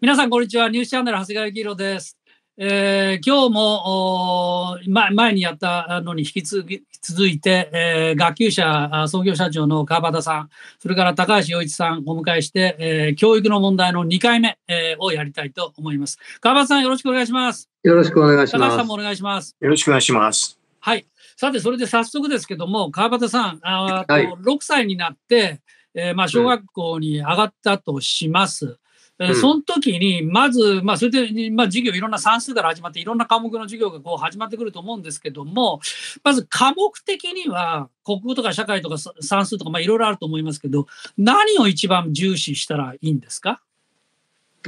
皆さん、こんにちは。ニュースチャンネル、長谷川幸宏です。えー今日も、おーま前にやったのに引き続き続いて、えー学級社あ創業社長の川端さん、それから高橋洋一さんをお迎えして、えー教育の問題の2回目、えーをやりたいと思います。川端さん、よろしくお願いします。よろしくお願いします。高橋さんもお願いします。よろしくお願いします。はい。さて、それで早速ですけども、川端さん、あはい6歳になって、えーまあ、小学校に上がったとします。えーうんその時に、まず、まあ、それで、まあ、授業、いろんな算数から始まって、いろんな科目の授業がこう始まってくると思うんですけども、まず科目的には、国語とか社会とかさ算数とか、まあ、いろいろあると思いますけど、何を一番重視したらいいんですか？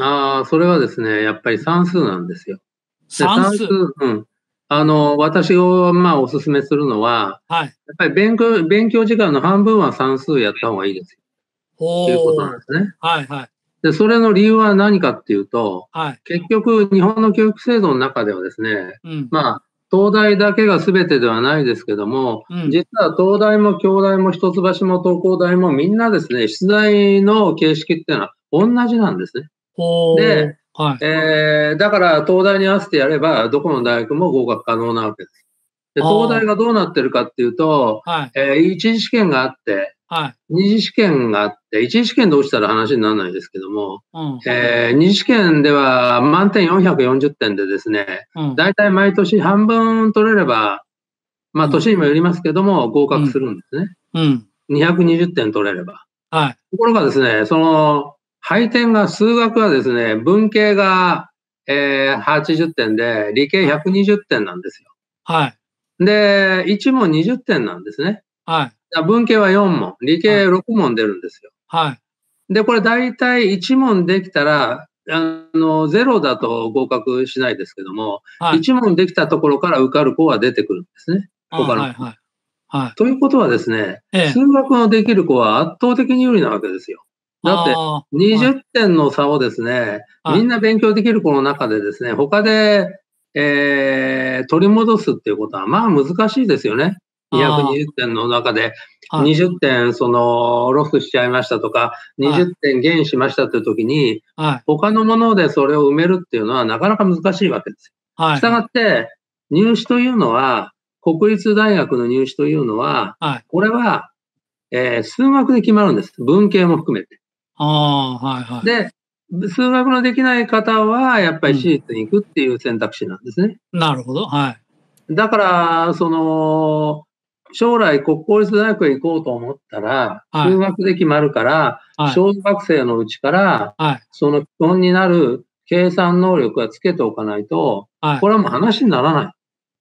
ああ、それはですね、やっぱり算数なんですよ。で算数？うん。あの、私が、まあ、お勧めするのは、はい。やっぱり勉強、勉強時間の半分は算数やった方がいいですよ。おということーなんですね。はい、はい、で、それの理由は何かっていうと、はい。結局、日本の教育制度の中ではですね、うん。まあ、東大だけが全てではないですけども、うん実は東大も京大も一橋も東工大もみんなですね、出題の形式っていうのは同じなんですね。で、はい。えー、だから東大に合わせてやれば、どこの大学も合格可能なわけです。で東大がどうなってるかっていうと、はい。えー一次試験があって、はい。二次試験があって、一次試験で落ちたら話にならないですけども、うん。えー二次試験では満点440点でですね、うん。大体毎年半分取れれば、まあ年にもよりますけども、合格するんですね。うん。220点取れれば。はい。ところがですね、その、配点が、数学はですね、文系が、えー80点で、理系120点なんですよ。はい。で、1問20点なんですね。はい。文系は4問、理系6問出るんですよ。はい。で、これ大体1問できたら、あの、0だと合格しないですけども、はい。1問できたところから受かる子は出てくるんですね。他のはい。はい。はい。ということはですね、ええ数学のできる子は圧倒的に有利なわけですよ。だって、あー20点の差をですね、はいみんな勉強できる子の中でですね、他で、えー取り戻すっていうことは、まあ難しいですよね。あー220点の中で、はい20点そのロスしちゃいましたとか、20点減しましたっていう時に、はい。他のものでそれを埋めるっていうのはなかなか難しいわけですよ。はい。したがって、入試というのは、国立大学の入試というのは、はい。これは、えー数学で決まるんです。文系も含めて。ああ、はい。はい。で、数学のできない方は、やっぱり私立に行くっていう選択肢なんですね。なるほど。はい。だから、その、将来国公立大学へ行こうと思ったら、は学で決まるから、はい。小学生のうちから、はい。その基本になる計算能力はつけておかないと、はい。これはもう話にならない。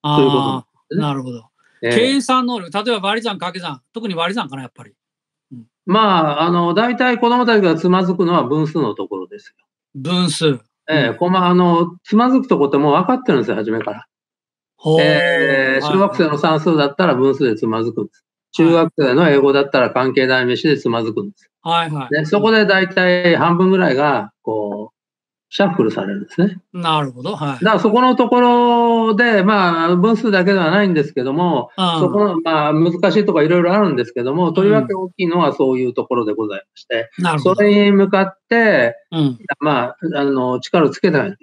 ということああ、なるほど。えー計算能力。例えば割り算、掛け算。特に割り算かな、やっぱり。まあ、あの、大体子供たちがつまずくのは分数のところですよ。分数。ええこま、あの、つまずくとこってもう分かってるんですよ、初めから。えー小学生の算数だったら分数でつまずくんです。中学生の英語だったら関係代名詞でつまずくんです。はい。はい。でそこで大体半分ぐらいが、こう、シャッフルされるんですね。なるほど。はい。だからそこのところで、まあ、分数だけではないんですけども、うんそこの、まあ、難しいところいろいろあるんですけども、とりわけ大きいのはそういうところでございまして、なるほど。それに向かって、うん。まあ、あの、力をつけてはいけない。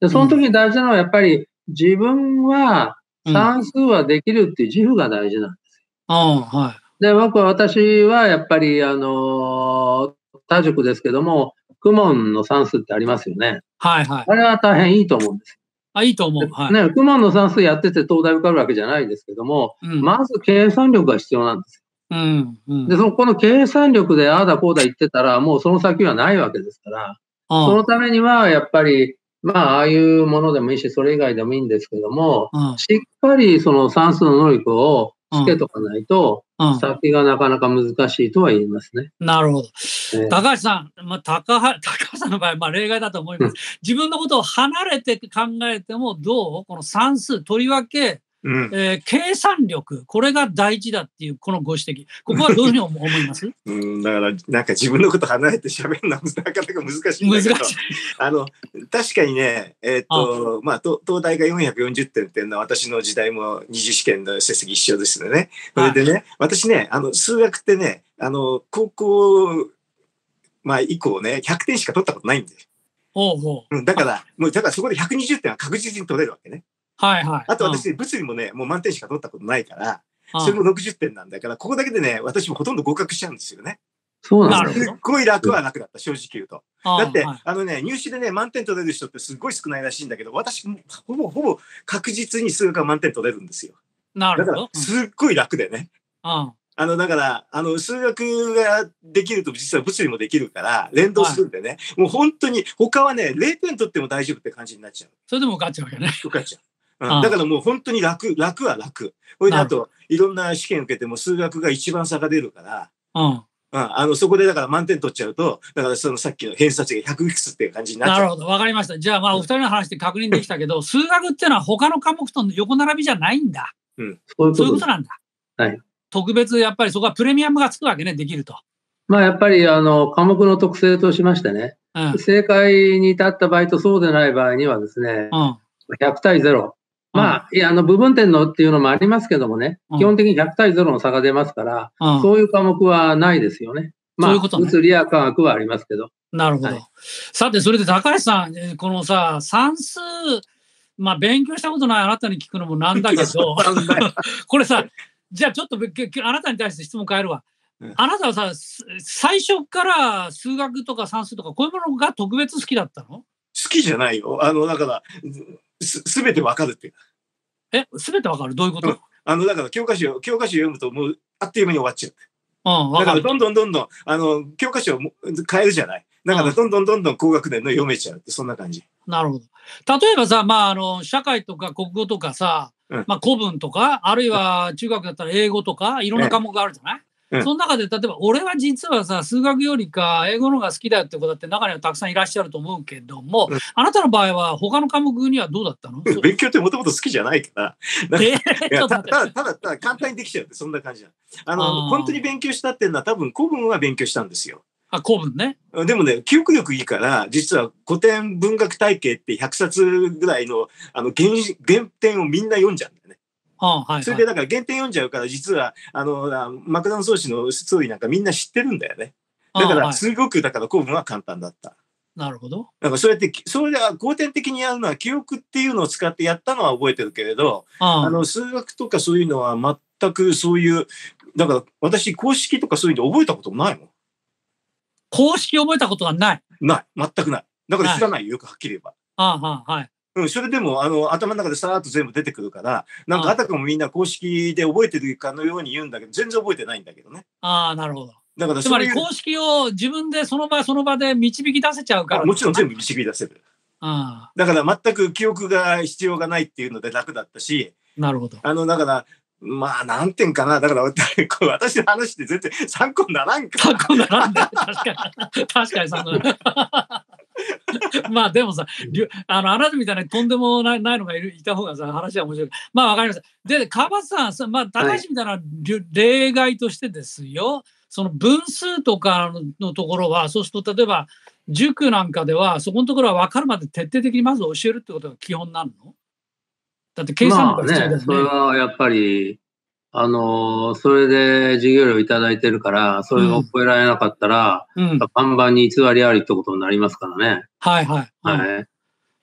で、その時に大事なのはやっぱり自分はうん算数はできるっていう自負が大事なんです。ああ、はい。で、僕は私はやっぱり、あの、他塾ですけども、公文の算数ってありますよね。はい。はい。あれは大変いいと思うんですあ、いいと思う。よ。はい。ね、公文の算数やってて東大受かるわけじゃないですけども、うん。まず計算力が必要なんですうん。うん。よ。で、そこの計算力でああだこうだ言ってたら、もうその先はないわけですから、あそのためには、やっぱり、まあ、ああいうものでもいいし、それ以外でもいいんですけども、あ。うん。しっかりその算数の能力をつけとかないと、うん。先がなかなか難しいとは言いますね。なるほど。ええ高橋さん、まあ、高橋 高橋さんの場合、まあ、例外だと思います。自分のことを離れて考えても、どう？この算数、とりわけ、うん。えー計算力、これが大事だっていう、このご指摘。ここはどういうふうに思思います？うん、だから、なんか自分のこと離れて喋るのはなかなか難しいんだけど。難しい。あの、確かにね、えーっと、まあ、と東大が440点っていうのは私の時代も二次試験の成績一緒ですよね。それでね、私ね、あの、数学ってね、あの、高校、まあ、以降ね、100点しか取ったことないんです。ほうほう。うん、だから、もう、だからそこで120点は確実に取れるわけね。はいはい。あと私、物理もね、もう満点しか取ったことないから、うん、それも60点なんだから、ここだけでね、私もほとんど合格しちゃうんですよね。そうなんですっごい楽は楽だった、正直言うと。うんだって、はいあのね、入試でね、満点取れる人ってすごい少ないらしいんだけど、私、ほぼほぼ確実に数学は満点取れるんですよ。なるほど、。すっごい楽でね。うん。あの、だから、あの、数学ができると実は物理もできるから、連動するんでね、もう本当に、他はね、0点取っても大丈夫って感じになっちゃう。それでも受かっちゃうわけね。受かっちゃう。だからもう本当に楽、楽は楽。それであと、いろんな試験受けても数学が一番差が出るから、うん。うん、あの、そこでだから満点取っちゃうと、だからそのさっきの偏差値が100いくつっていう感じになっちゃう。なるほど。わかりました。じゃあ、まあ、お二人の話で確認できたけど、数学っていうのは他の科目との横並びじゃないんだ。そういうそういうことなんだ。はい。特別、やっぱりそこはプレミアムがつくわけね、できると。まあやっぱりあの科目の特性としましてね、うん。正解に至った場合とそうでない場合にはですね、うん。100対0。まあ、いや、あの部分点のっていうのもありますけどもね、うん基本的に100対0の差が出ますから、うん。そういう科目はないですよね。まあ、そういうことね物理や科学はありますけど。なるほど。はいさて、それで高橋さん、えーこのさ、算数、まあ、勉強したことないあなたに聞くのもなんだけど、これさ、じゃあちょっとあなたに対して質問変えるわうん。あなたはさ、す最初から数学とか算数とかこういうものが特別好きだったの？好きじゃないよ。あの、だから、すすべてわかるっていう。え、すべてわかる？どういうこと、うんあの、だから教科書、教科書読むともうあっという間に終わっちゃう。うん、わだかからる。どんどんどんどん、あの、教科書をも変えるじゃない。だからどんどんどんどん高学年の読めちゃうって、そんな感じ。なるほど。例えばさ、まあ、あの、社会とか国語とかさ、うんまあ、古文とか、あるいは中学だったら英語とか、いろんな科目があるじゃない、うんその中で、例えば、俺は実はさ、数学よりか英語の方が好きだよってことだって中にはたくさんいらっしゃると思うけども、うんあなたの場合は他の科目にはどうだったの？勉強ってもともと好きじゃないから。え？いー、ただただただ簡単にできちゃうってそんな感じなのあの本当に勉強したっていうのは多分古文は勉強したんですよ。あ、古文ね。でもね記憶力いいから実は古典文学体系って100冊ぐらいのあの原原点をみんな読んじゃうんだよね。うん、はい、はい。それでだから原点読んじゃうから実はあのあ爆弾草子のストーリーなんかみんな知ってるんだよね。だからすごくだから古文は簡単だった。なるほど。だからそうやってそれでは後天的にやるのは記憶っていうのを使ってやったのは覚えてるけれど、うんあの数学とかそういうのは全くそういう、だから私公式とかそういうの覚えたこともないも公式覚えたことはない。ん。ない。全くない。だから知らないよ、よくはっきり言えば。ああ、はい。うん、それでもあの頭の中でさーっと全部出てくるから、なんかああたかもみんな公式で覚えてるかのように言うんだけど、全然覚えてないんだけどね。ああ、なるほど。だからつまり公式を自分でその場その場で導き出せちゃうから。あもちろん全部導き出せる。あだから全く記憶が必要がないっていうので楽だったし、あ、なるほど。あの、だから、まあ、なんてんかな。だから、私の話って全然参考にならんから。参考にならんね。確かに。確かに参考にならん まあでもさ、あのあなたみたいなとんでもないないのがいるいた方がさ、話は面白い。まあわかりました。で、川端さんさ、まあ、高橋みたいな例外としてですよ、その分数とかのところは、そうすると例えば、塾なんかでは、そこのところは分かるまで徹底的にまず教えるってことが基本なの？だって計算まあとか必要だよね、それね。はやっぱり、あのーそれで授業料いただいてるから、それが超えられなかったら、うん。看板に偽りありってことになりますからね。はいはい。うんはい。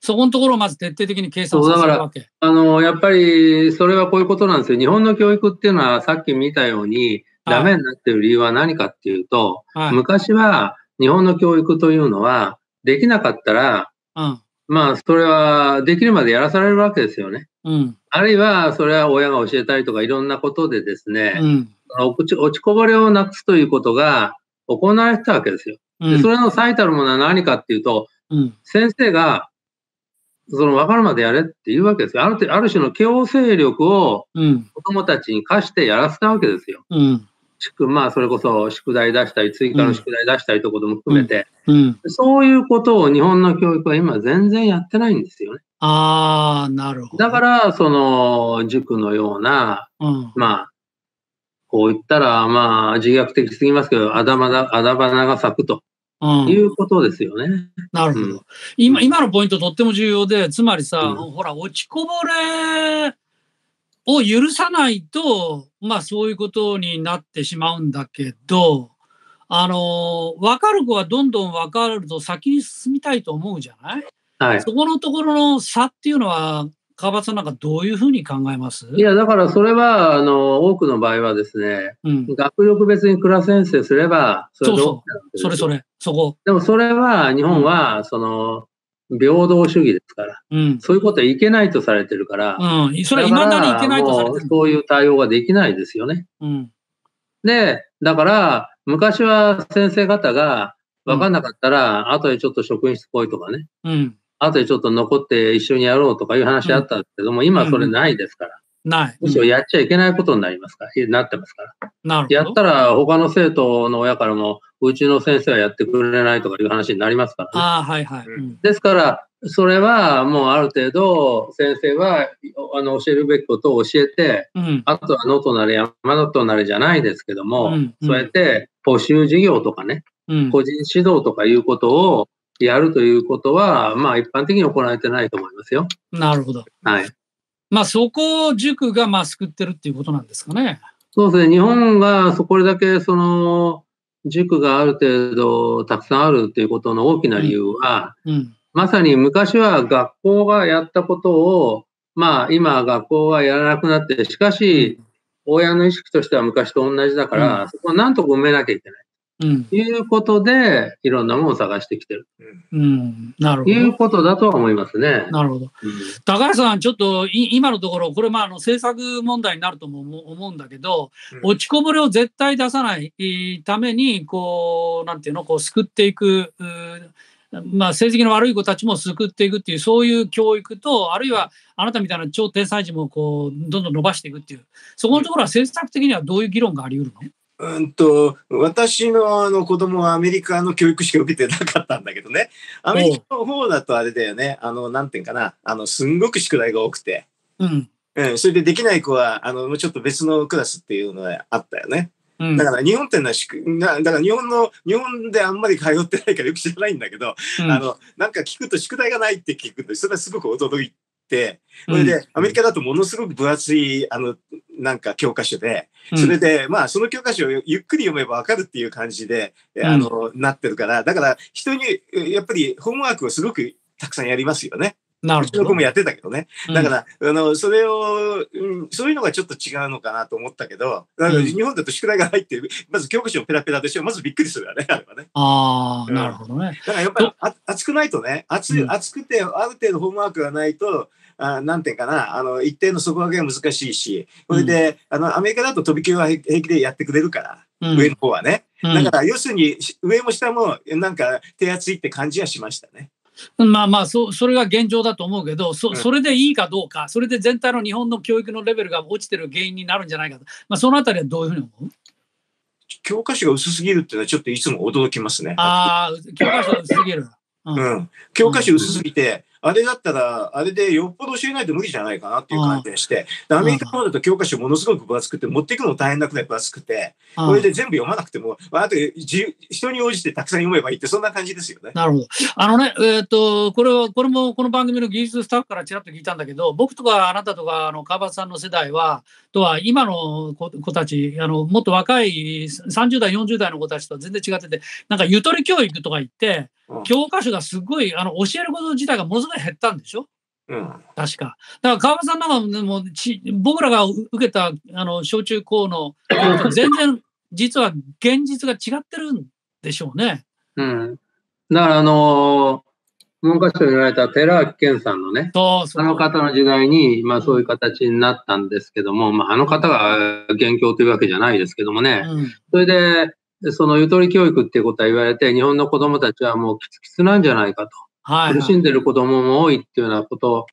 そこのところをまず徹底的に計算させるわけ。あの、やっぱり、それはこういうことなんですよ。日本の教育っていうのは、さっき見たように、はいダメになってる理由は何かっていうと、はい。昔は日本の教育というのは、できなかったら、うん。まあ、それはできるまでやらされるわけですよね。うん。あるいは、それは親が教えたりとか、いろんなことでですね、うん。落ち落ちこぼれをなくすということが行われてたわけですよ。うん。でそれの最たるものは何かっていうと、うん。先生が、その分かるまでやれっていうわけですよ。ある程ある種の強制力をうん。子供たちに課してやらせたわけですよ。うん。宿まあ、それこそ宿題出したり、追加の宿題出したりということも含めて、うん。そういうことを日本の教育は今全然やってないんですよね。ああ、なるほど。だから、その、塾のような、うん。まあ、こう言ったら、まあ、自虐的すぎますけど、あだまだ、あだ花が咲くとうん。いうことですよね。なるほど。うん今、今のポイントとっても重要で、つまりさ、うんほら、落ちこぼれを許さないと、まあそういうことになってしまうんだけど、あの、分かる子はどんどん分かると先に進みたいと思うじゃない？はい。そこのところの差っていうのは、川端さんなんかどういうふうに考えます？いや、だからそれは、あの、多くの場合はですね、うん。学力別にクラス編成すれば、それで OK なんですそれそれ、そこ。でもそれは、日本は、その、平等主義ですから、うん。そういうことはいけないとされてるから、うん。それは未だにいけないとされてる。そういう対応ができないですよね。うん。で、だから、昔は先生方が分かんなかったら、後でちょっと職員室来いとかね、うん。後でちょっと残って一緒にやろうとかいう話あったんですけども、今それないですから。ない。むしろやっちゃいけないことになりますから、なってますから。なるほど。やったら他の生徒の親からも、うちの先生はやってくれないとかいう話になりますからね。ああ、はいはい。うん。ですから、それはもうある程度、先生はあの教えるべきことを教えて、うん。あとは野となり山となりじゃないですけども、うんそうやって補習授業とかね、うん。個人指導とかいうことをやるということは、まあ一般的に行われてないと思いますよ。なるほど。はい。まあ、そこを塾がまあ救ってるっていうことなんですかね。そうですね。日本がそこれだけその塾がある程度たくさんあるっていうことの大きな理由は、うん。まさに昔は学校がやったことを、まあ今学校がやらなくなって、しかし親の意識としては昔と同じだから、うんそこはなんとか埋めなきゃいけない。うん。ということで、いろんなものを探してきてる。うん。なるほというど。ことだとは思いますね。なるほど。うん高橋さん、ちょっとい今のところ、これ、まあ、あの政策問題になるとも思思うんだけど、うん落ちこぼれを絶対出さないえーために、こう、なんていうの、こう、救っていく、まあ、成績の悪い子たちも救っていくっていう、そういう教育と、あるいは、あなたみたいな超天才児も、こう、どんどん伸ばしていくっていう、そこのところは政策的にはどういう議論があり得るの？うんと、私のあの子供はアメリカの教育しか受けてなかったんだけどね。アメリカの方だとあれだよね。あの、なんていうかな。あの、すんごく宿題が多くて。うん。うん、それでできない子は、あの、もうちょっと別のクラスっていうのがあったよね。うん。だから日本っていうのはしくな、だから日本の、日本であんまり通ってないからよく知らないんだけど、うんあの、なんか聞くと宿題がないって聞くと、それはすごく驚いて、それうんで、アメリカだとものすごく分厚い、あの、なんか教科書で、うんそれで、まあ、その教科書をゆっくり読めばわかるっていう感じで、んあの、なってるから、だから、人に、やっぱり、ホームワークをすごくたくさんやりますよね。なるほどうちの子も。やってたけどね。うんだから、あの、それを、うん、そういうのがちょっと違うのかなと思ったけど、だからうん日本だと宿題が入ってる、まず教科書ペラペラでしょ。まずびっくりするわね、あれはね。ああ、うんなるほどね。だからやっぱりあ熱くないとね、熱いうん熱くてある程度ホームワークがないと、あなんていうかな、あの、一定の底上げが難しいし、それで、あの、アメリカだと飛び級は平平気でやってくれるから、うん上の方はね。うんだから、要するに、し上も下も、なんか、手厚いって感じはしましたね。まあまあそ、それが現状だと思うけどそ、うんそれでいいかどうか、それで全体の日本の教育のレベルが落ちてる原因になるんじゃないかと、まあ、そのあたりはどういうふうに思う？教科書が薄すぎるっていうのはちょっといつも驚きますね。ああ、教科書薄すぎる。うんうん。教科書薄すぎて、あれだったら、あれでよっぽど教えないと無理じゃないかなっていう感じがして、でアメリカの方だと教科書ものすごく分厚くて、持っていくの大変なくらい分厚くて、うんこれで全部読まなくても、あと人に応じてたくさん読めばいいって、そんな感じですよね。なるほど。あのね、えっ、と、これは、これもこの番組の技術スタッフからちらっと聞いたんだけど、僕とかあなたとか、あの、川端さんの世代は、とは今の子子たち、あの、もっと若い30代、40代の子たちとは全然違ってて、なんかゆとり教育とか言ってうん、教科書がすごい、あの、教えること自体がものすごい減ったんでしょ？うん。確か。だから川端さんなんかもち僕らが受けたあの小中高の全然 実は現実が違ってるんでしょうね。うん。だから、あのー文科省に言われた寺脇健さんのね、そうそう。あの方の時代に、まあそういう形になったんですけども、まああの方が元凶というわけじゃないですけどもね、うんそれで、そのゆとり教育っていうことは言われて、日本の子供たちはもうキツキツなんじゃないかと。苦しんでる子供も多いっていうようなこと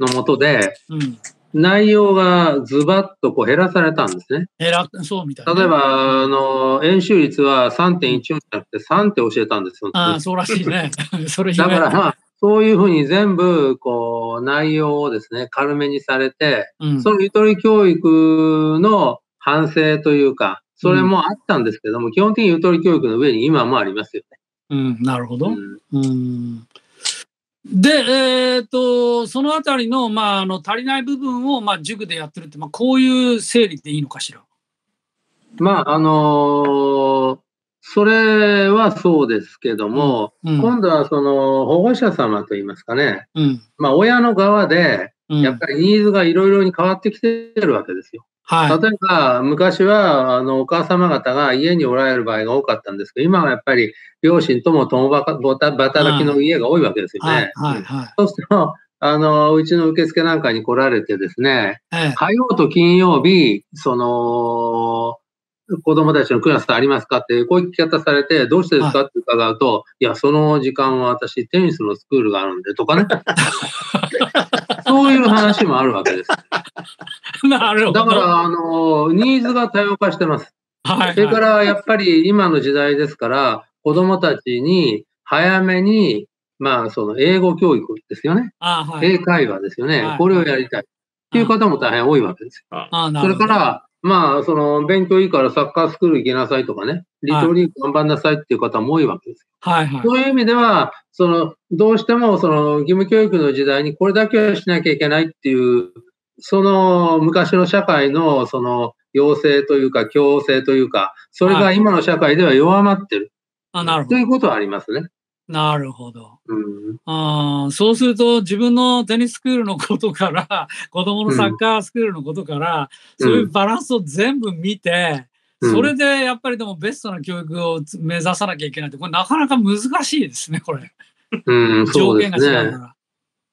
のもとで、うん。内容がズバッとこう減らされたんですね。えらそうみたいなね、例えば、あの、演習率は3.14じゃなくて3って教えたんですよ。ああ、そうらしいね。それだから、言まあ、そういうふうに全部、こう、内容をですね、軽めにされて、えうんそのゆとり教育の反省というか、それもあったんですけども、基本的にゆとり教育の上に今もありますよね。うん、なるほど。うんうんで、えっ、と、そのあたりの、まあ、あの、足りない部分を、まあ、塾でやってるって、まあ、こういう整理でいいのかしら？まあ、あのーそれはそうですけども、うん。今度はその保護者様といいますかね、うん。まあ親の側で、うん。やっぱりニーズがいろいろに変わってきてるわけですよ。はい。例えば、昔は、あの、お母様方が家におられる場合が多かったんですけど、今はやっぱり、両親とも共働きの家が多いわけですよはいね。。はい。はい。そうすると、あの、うちの受付なんかに来られてですね、ええ。火曜と金曜日、その、子供たちのクラスありますかって、こういう聞き方されて、どうしてですかって伺うと、いや、その時間は私、テニスのスクールがあるんで、とかね。そういう話もあるわけです。なるほど。だから、あの、ニーズが多様化してます。はい。それから、やっぱり今の時代ですから、子供たちに早めに、まあ、その英語教育ですよね。あはい。英会話ですよね。はいこれをやりたい。っていう方も大変多いわけですよ。あなそるほど。れから、まあ、その、勉強いいからサッカースクール行きなさいとかね、リトルリーグ頑張んなさいっていう方も多いわけです。はいはい。そういう意味では、その、どうしても、その、義務教育の時代にこれだけはしなきゃいけないっていう、その、昔の社会の、その、要請というか、強制というか、それが今の社会では弱まってる。あなるほど。ということはありますね。なるほど。うん。あーそうすると自分のテニススクールのことから、子供のサッカースクールのことから、うんそういうバランスを全部見て、うんそれでやっぱりでもベストな教育を目指さなきゃいけないって、これなかなか難しいですね、これ。うん、そ条うです件が違うかね。ら。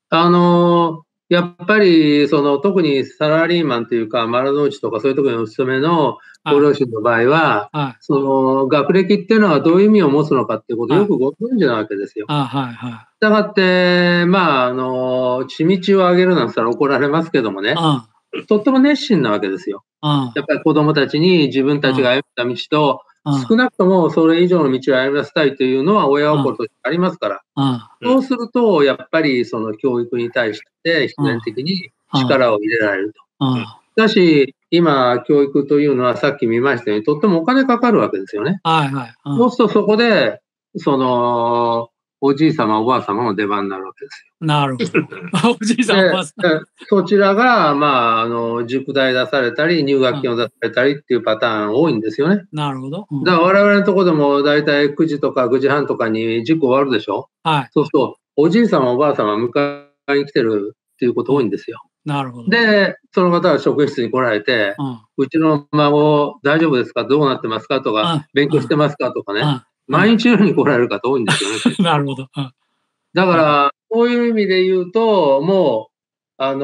あの、やっぱり、その、特にサラリーマンというか、丸の内とかそういうところにお勤めのご両親の場合は、はい。その、学歴っていうのはどういう意味を持つのかっていうことをよくご存知なわけですよ。したがって、まあ、あの、血道を上げるなんて言ったら怒られますけどもね。とっても熱心なわけですよ。うん。やっぱり子供たちに自分たちが歩んだ道と、うん。少なくともそれ以上の道を歩みなさいというのは親心としてありますから、うん。そうすると、やっぱりその教育に対して必然的に力を入れられると。うん。しかし、今、教育というのはさっき見ましたように、とってもお金かかるわけですよね。はいはい。うんそうするとそこで、その、おじい様、おばあ様の出番になるわけですよ。なるほど。おじいさん、おばあさん。ででそちらが、まあ、あの、塾代出されたり、入学金を出されたりっていうパターン多いんですよね。なるほど。うんだから我々のところでも大体9時とか9時半とかに塾終わるでしょはい。そうすると、おじい様、おばあ様迎えに来てるっていうこと多いんですよ。なるほど。で、その方は職員室に来られて、うん。うちの孫大丈夫ですか？どうなってますか？とうんか、勉強してますか？とかね。う毎日のように来られる方多いんですよね。ん。なるほど。うんだから、こういう意味で言うと、もう、あの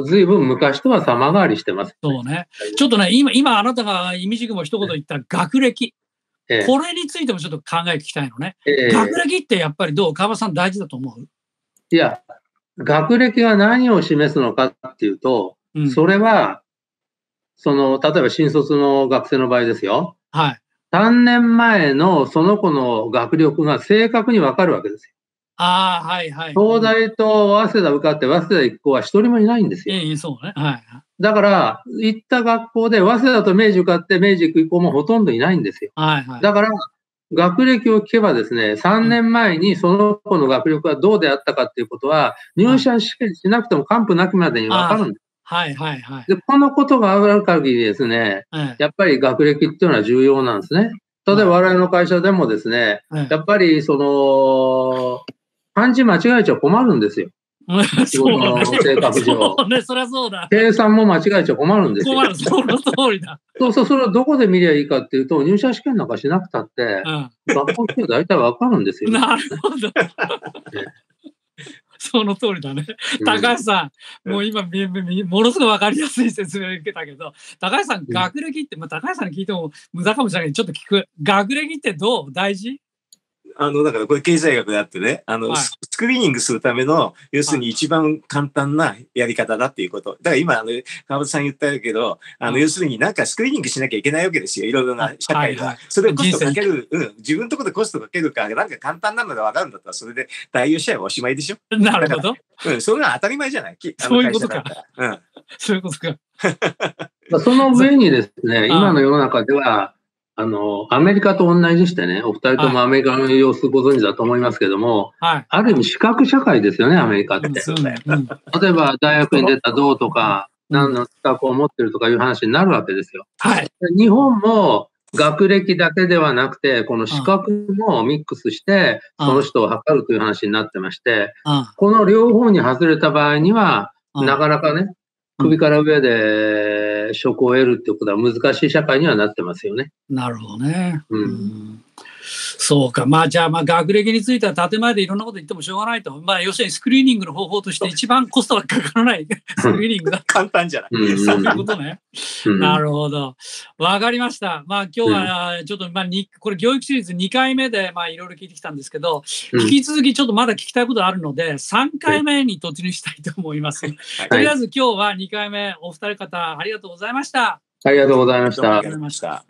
ー、ずいぶん昔とは様変わりしてます。そうね。ちょっとね、今、今あなたが意味軸も一言言った学歴。ええこれについてもちょっと考え聞きたいのね。ええ学歴ってやっぱりどう川端さん大事だと思う？いや、学歴が何を示すのかっていうと、うん。それは、その、例えば新卒の学生の場合ですよ。はい。3年前のその子の学力が正確にわかるわけですよ。ああ、はいはい。東大と早稲田受かって早稲田行く子は一人もいないんですよ。ええ、そうね。はい。だから、行った学校で早稲田と明治受かって明治行く子もほとんどいないんですよ。はいはい。だから、学歴を聞けばですね、3年前にその子の学力がどうであったかっていうことは、入社試験しなくても完膚なきまでにわかるんです。はいはいはい。で、このことがある限りですね、ええやっぱり学歴っていうのは重要なんですね。例えば我々の会社でもですね、えやっぱりその、漢字間違えちゃ困るんですよ。え。そうね。性格上そうね、そりゃそうだ。計算も間違えちゃ困るんですよ困。る、その通りだ。そうそう、それをどこで見りゃいいかっていうと、入社試験なんかしなくたって、う学校来て大体わかるんですよん。なるほど。その通りだね。うん。高橋さん、もう今、ものすごい分かりやすい説明を受けたけど、高橋さん、学歴って、まあ、高橋さんに聞いても無駄かもしれないけど、ちょっと聞く。学歴ってどう？大事？あの、だからこれ経済学であってね、あの、はいススクリーニングするための、要するに一番簡単なやり方だっていうこと。だから今、あの、川端さん言ったけど、あの、うん要するになんかスクリーニングしなきゃいけないわけですよ。いろいろな社会がはいはい。それをコストかける、うん、自分のところでコストかけるから、なんか簡単なのがわかるんだったら、それで代用しちゃえばおしまいでしょ。なるほど。うん、それが当たり前じゃない。そういうことか会社だったらそういうことか。その上にですね、あ今の世の中では、あの、アメリカと同じしてね、お二人ともアメリカの様子ご存知だと思いますけども、はい。ある意味資格社会ですよね、アメリカって。うん例えば大学に出たどうとか、うん何の資格を持ってるとかいう話になるわけですよ。はい。で日本も、学歴だけではなくて、この資格もミックスして、うんその人を測るという話になってまして、うんこの両方に外れた場合には、うんなかなかね、うん首から上で職を得るってことは難しい社会にはなってますよね。なるほどね。うんうんそうか。まあじゃあ、まあ学歴については建前でいろんなこと言ってもしょうがないと。まあ要するにスクリーニングの方法として一番コストがかからないスクリーニングだ。簡単じゃない。うんそういうことね。うんなるほど。わかりました。まあ今日はちょっと、まあに、これ教育シリーズ2回目で、まあいろいろ聞いてきたんですけど、うん引き続きちょっとまだ聞きたいことあるので、3回目に突入したいと思います。とりあえず今日は2回目、お二人方ありがとうございました。ありがとうございましたどうもありがとう。ございました。